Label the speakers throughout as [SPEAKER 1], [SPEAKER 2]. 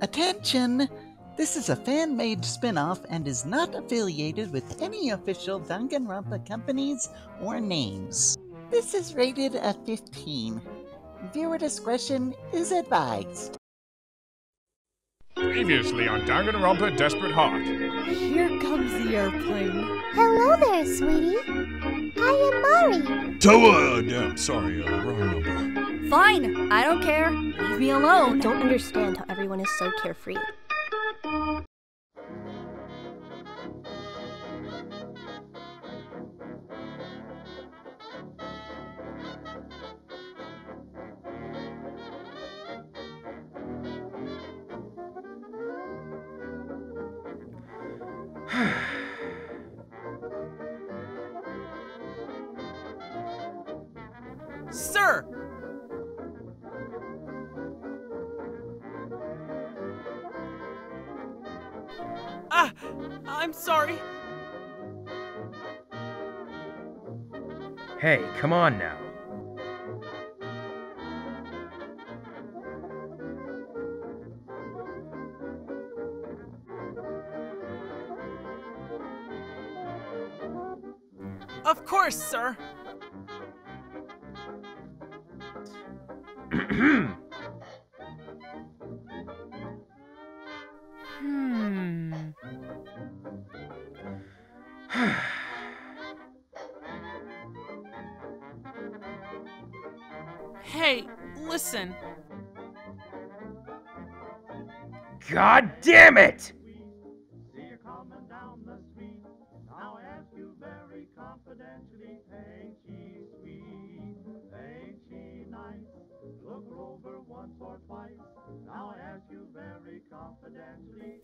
[SPEAKER 1] Attention! This is a fan made spin off and is not affiliated with any official Danganronpa companies or names. This is rated a 15. Viewer discretion is advised.
[SPEAKER 2] Previously on Danganronpa Desperate Heart.
[SPEAKER 3] Here comes the airplane.
[SPEAKER 4] Hello there, sweetie. I am Mari.
[SPEAKER 5] Towa! Uh, damn, sorry, uh, wrong number.
[SPEAKER 3] Fine, I don't care. Leave me alone.
[SPEAKER 4] I don't understand how everyone is so carefree.
[SPEAKER 6] Sir! I'm sorry.
[SPEAKER 7] Hey, come on now.
[SPEAKER 6] Of course, sir. Hey, listen.
[SPEAKER 7] God damn it!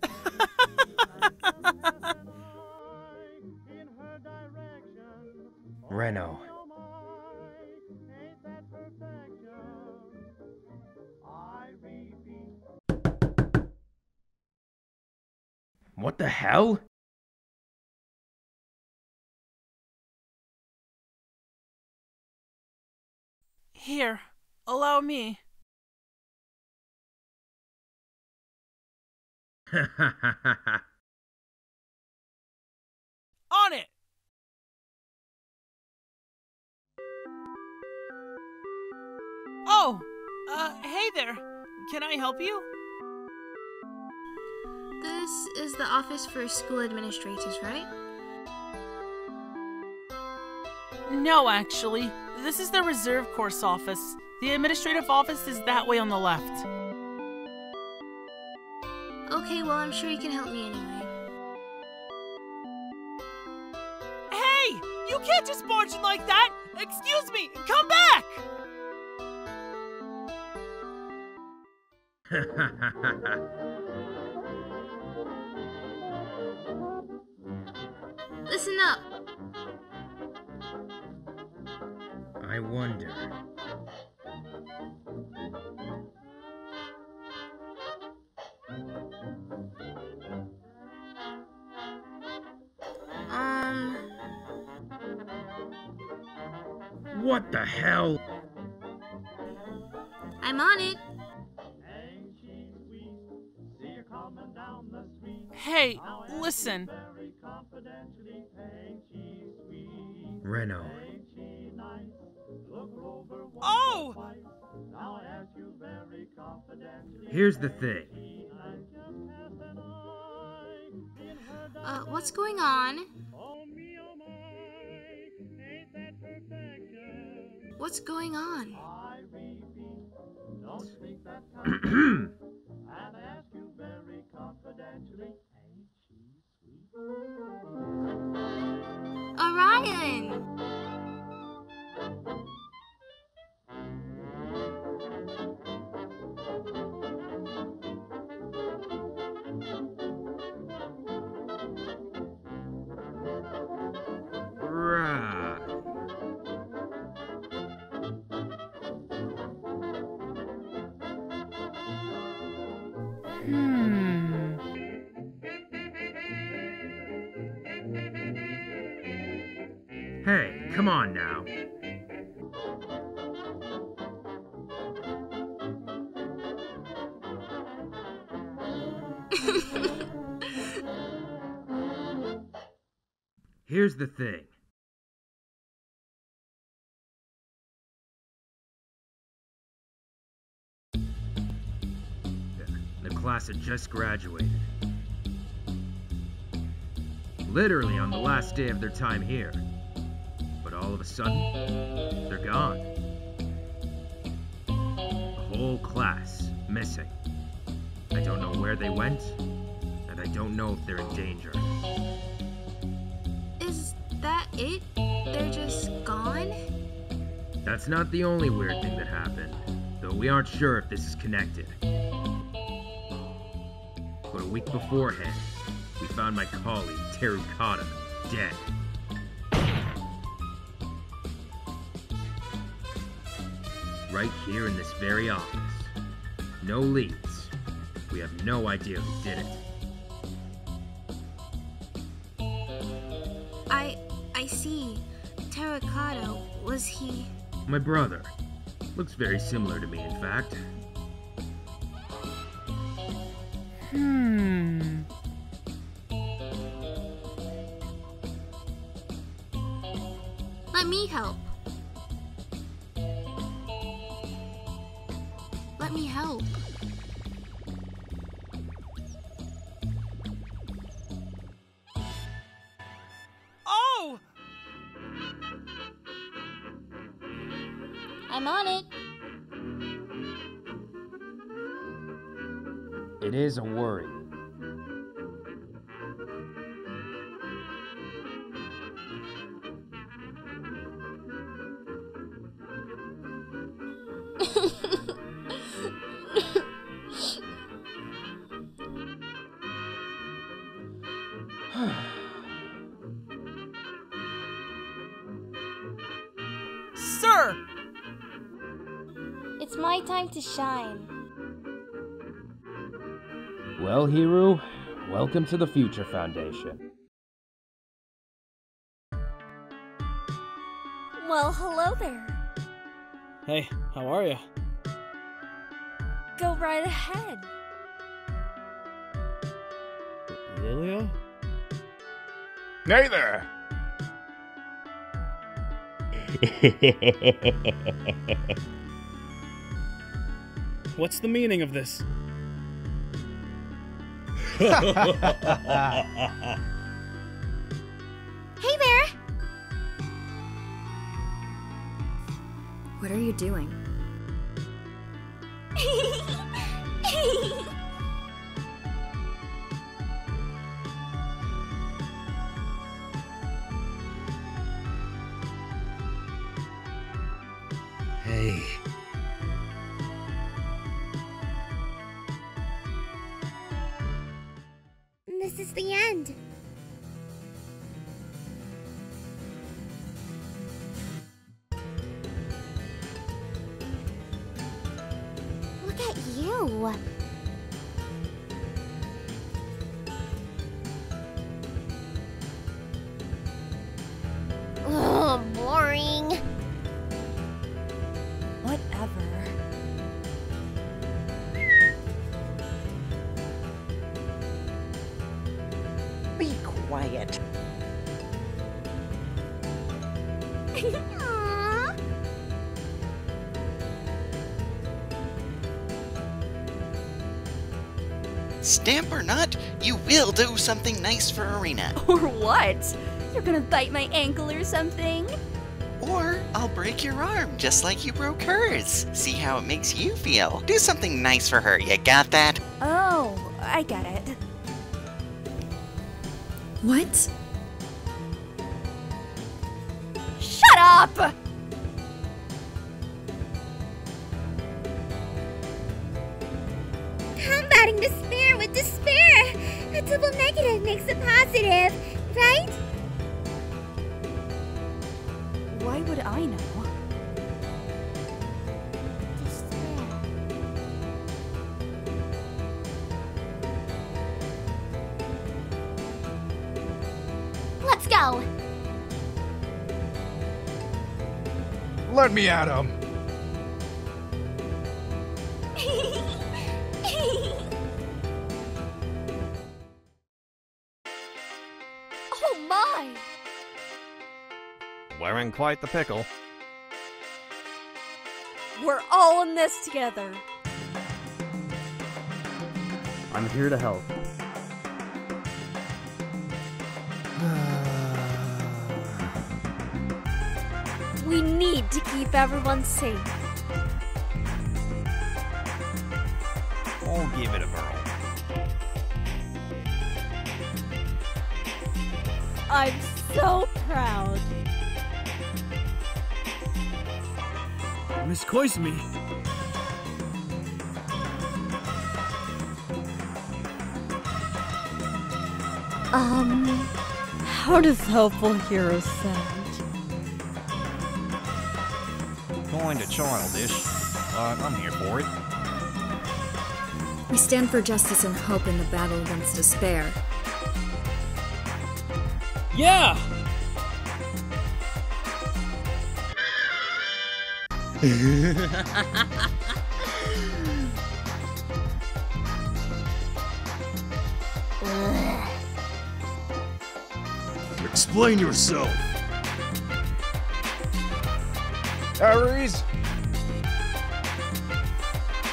[SPEAKER 7] Reno. What the hell?
[SPEAKER 6] Here, allow me. On it! Oh, uh, hey there. Can I help you?
[SPEAKER 8] This is the office for school administrators, right?
[SPEAKER 6] No, actually. This is the reserve course office. The administrative office is that way on the left.
[SPEAKER 8] Okay, well, I'm sure you can help me anyway.
[SPEAKER 6] Hey! You can't just barge in like that! Excuse me! Come back!
[SPEAKER 8] Listen up.
[SPEAKER 7] I wonder.
[SPEAKER 8] Um,
[SPEAKER 7] What the hell?
[SPEAKER 8] I'm on it.
[SPEAKER 6] Hey, listen.
[SPEAKER 7] Reno.
[SPEAKER 6] Oh!
[SPEAKER 7] Here's the thing.
[SPEAKER 8] Uh, what's going on? What's going on?
[SPEAKER 6] Hmm.
[SPEAKER 7] Hey, come on now. Here's the thing. Class had just graduated. Literally on the last day of their time here. But all of a sudden, they're gone. The whole class missing. I don't know where they went, and I don't know if they're in danger.
[SPEAKER 8] Is that it? They're just gone?
[SPEAKER 7] That's not the only weird thing that happened, though we aren't sure if this is connected. But a week beforehand, we found my colleague, Terukata, dead. Right here in this very office. No leads. We have no idea who did it.
[SPEAKER 8] I I see. Terukata, was he
[SPEAKER 7] My brother. Looks very similar to me, in fact.
[SPEAKER 3] Hmm.
[SPEAKER 8] Let me help. Let me help.
[SPEAKER 6] Oh!
[SPEAKER 4] I'm on it.
[SPEAKER 7] It is a worry.
[SPEAKER 6] Sir!
[SPEAKER 4] It's my time to shine.
[SPEAKER 9] Well, Hiru, welcome to the Future Foundation.
[SPEAKER 3] Well, hello there.
[SPEAKER 10] Hey, how are you?
[SPEAKER 3] Go right ahead.
[SPEAKER 10] Lilia?
[SPEAKER 2] Nay there!
[SPEAKER 10] What's the meaning of this?
[SPEAKER 8] Hey there!
[SPEAKER 3] What are you doing?
[SPEAKER 4] This is the end.
[SPEAKER 1] Stamp or not, you will do something nice for Erena.
[SPEAKER 3] Or what? You're gonna bite my ankle or something?
[SPEAKER 1] Or I'll break your arm just like you broke hers. See how it makes you feel. Do something nice for her, you got that?
[SPEAKER 3] Oh, I get it. What? Shut up!
[SPEAKER 4] Despair. A double negative makes a positive, right?
[SPEAKER 3] Why would I know?
[SPEAKER 4] Let's go.
[SPEAKER 2] Let me at him!
[SPEAKER 11] Quite the pickle.
[SPEAKER 3] We're all in this together.
[SPEAKER 9] I'm here to help.
[SPEAKER 3] We need to keep everyone safe.
[SPEAKER 11] I'll give it a whirl.
[SPEAKER 3] I'm so proud.
[SPEAKER 10] Miss Koizumi.
[SPEAKER 3] Um, how does helpful hero sound?
[SPEAKER 11] Kinda childish, but I'm here for it.
[SPEAKER 12] We stand for justice and hope in the battle against despair.
[SPEAKER 10] Yeah!
[SPEAKER 5] Explain yourself.
[SPEAKER 2] Aries?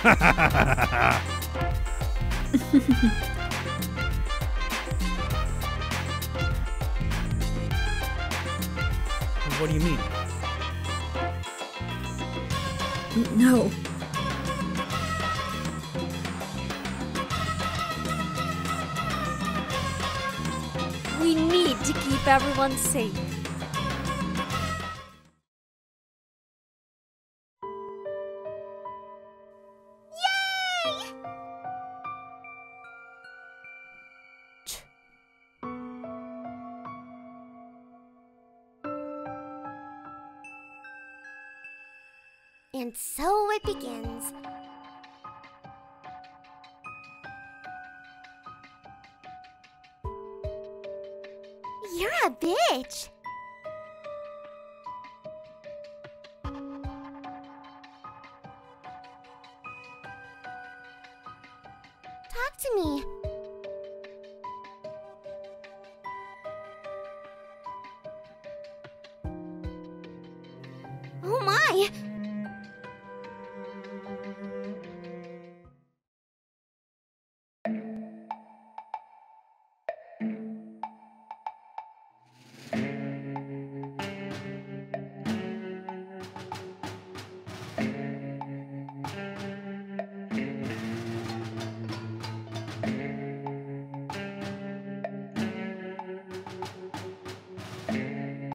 [SPEAKER 10] What do you mean?
[SPEAKER 12] No.
[SPEAKER 3] We need to keep everyone safe.
[SPEAKER 4] And so it begins. You're a bitch.